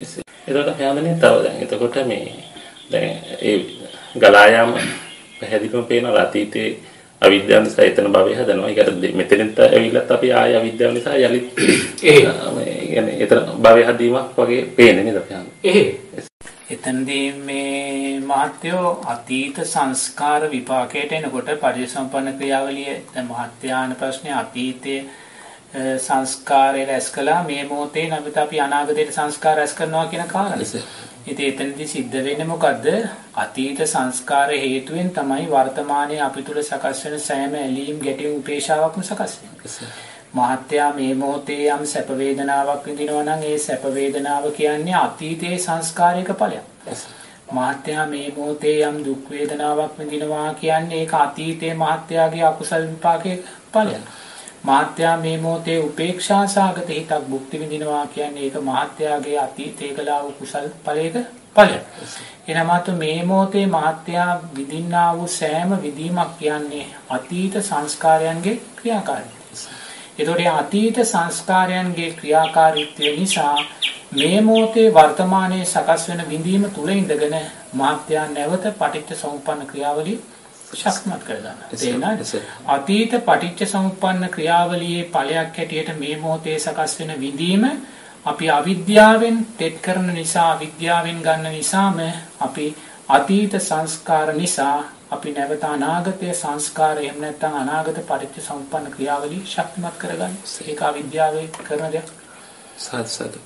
එතකොට හැමදෙන්නේ තව දැන් එතකොට මේ දැන් ඒ ගලා යාම පැහැදිලිවම පේනවා අතීතේ අවිද්‍යාව නිසා එතන භවය හදනවා. ඒකට මෙතනින්ට ඇවිල්ලත් අපි ආය අවිද්‍යාව නිසා යලිත් ඒ කියන්නේ එතන භවය හදීමක් වගේ පේන්නේ නේද අපි. එතනදී මේ මහත්යෝ අතීත සංස්කාර විපාකයට එනකොට පරිසම්පන්න ක්‍රියාවලිය දැන් මහත්යාන ප්‍රශ්නේ අතීතයේ සංස්කාරය රැස් කළා මේ මොහොතේ නැවත අපි අනාගතයට සංස්කාර රැස් කරනවා කියන කාරණේ. ඉතින් එතනදී සිද්ධ වෙන්නේ මොකද්ද? අතීත සංස්කාර හේතුවෙන් තමයි වර්තමානයේ අපි තුල සකස් වෙන සෑම ඇලීම් ගැටීම් උපේක්ෂාවක්ම සකස් වෙන්නේ. මහත්යා මේ මොහොතේ යම් සැප වේදනාවක් විඳිනවා නම් ඒ සැප වේදනාව කියන්නේ අතීතයේ සංස්කාරයක ඵලයක්. මහත්යා මේ මොහොතේ යම් දුක් වේදනාවක් විඳිනවා කියන්නේ ඒක අතීතයේ මහත්යාගේ අකුසල් විපාකයේ ඵලයක්. මාත්‍යා මේ මොහොතේ උපේක්ෂා සාගත හිතක් භුක්ති විඳිනවා කියන්නේ ඒක මාත්‍යාගේ අතීතේ කළා වූ කුසල් ඵලයක ඵලයක්. එනමතු මේ මොහොතේ මාත්‍යා විඳින්නා වූ සෑම විදීමක් කියන්නේ අතීත සංස්කාරයන්ගේ ක්‍රියාකාරීත්වය. ඒතකොට අතීත සංස්කාරයන්ගේ ක්‍රියාකාරීත්වය නිසා මේ මොහොතේ වර්තමානයේ සකස් වෙන විඳීම තුල ඉඳගෙන මාත්‍යා නැවත පටිච්ච සමුප්පන්න ක්‍රියාවලිය ශක්තිමත් කරගන්න. තේරෙනවද? අතීත පටිච්ච සමුප්පන්න ක්‍රියාවලියේ ඵලයක් හැටියට මේ මොහොතේ සකස් වෙන විඳීම අපි අවිද්‍යාවෙන් තෙත් කරන නිසා අවිද්‍යාවෙන් ගන්න නිසාම අපි අතීත සංස්කාර නිසා අපි නැවත අනාගතයේ සංස්කාර එහෙම නැත්නම් අනාගත පටිච්ච සමුප්පන්න ක්‍රියාවලිය ශක්තිමත් කරගන්න. ඒක අවිද්‍යාවේ කරන දෙයක්. සාදු සාදු